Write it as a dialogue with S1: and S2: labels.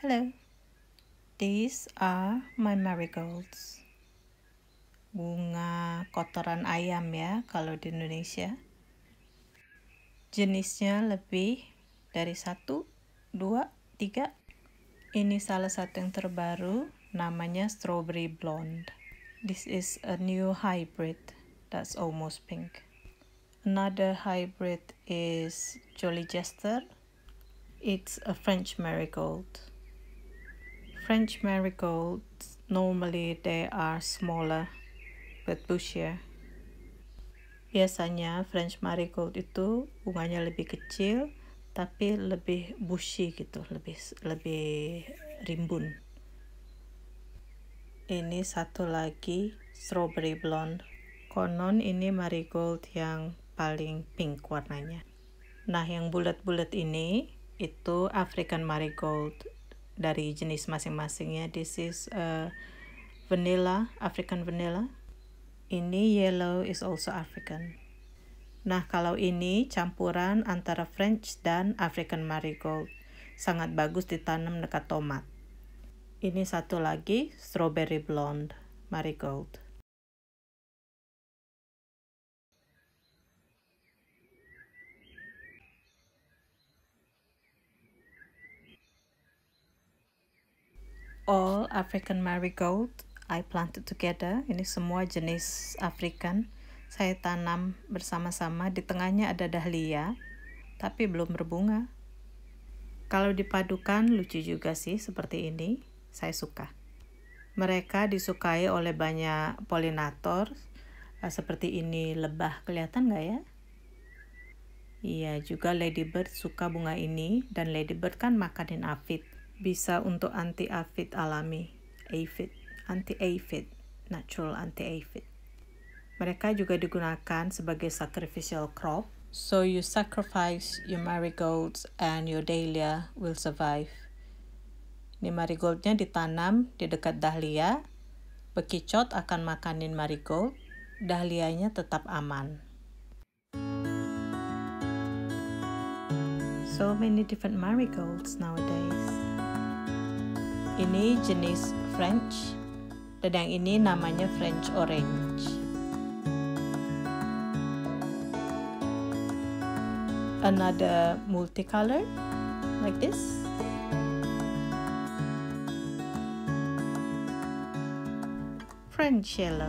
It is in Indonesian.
S1: Hello, these are my marigolds. Bunga kotoran ayam ya kalau di Indonesia. Jenisnya lebih dari satu, dua, tiga. Ini salah satu yang terbaru, namanya strawberry blonde. This is a new hybrid that's almost pink. Another hybrid is Jolly Jester. It's a French marigold. French marigolds normally they are smaller but bushier. Biasanya French marigold itu bunganya lebih kecil tapi lebih bushy gitu, lebih lebih rimbun. Ini satu lagi strawberry blonde. Konon ini marigold yang paling pink warnanya. Nah, yang bulat-bulat ini itu African marigold dari jenis masing-masingnya. This is uh, vanilla, African vanilla. Ini yellow is also African. Nah, kalau ini campuran antara French dan African marigold. Sangat bagus ditanam dekat tomat. Ini satu lagi, strawberry blonde marigold. All African marigold I planted together. Ini semua jenis African. Saya tanam bersama-sama. Di tengahnya ada dahlia, tapi belum berbunga. Kalau dipadukan lucu juga sih seperti ini. Saya suka. Mereka disukai oleh banyak polinator. Eh, seperti ini lebah kelihatan nggak ya? Iya, juga ladybird suka bunga ini dan ladybird kan makanin aphid bisa untuk anti aphid alami, aphid, anti aphid, natural anti aphid. Mereka juga digunakan sebagai sacrificial crop, so you sacrifice your marigolds and your dahlia will survive. Ini marigoldnya ditanam di dekat dahlia, bekicot akan makanin marigold, dahlianya tetap aman. So many different marigolds nowadays. Ini jenis French dan yang ini namanya French Orange. Another multicolor like this. French yellow.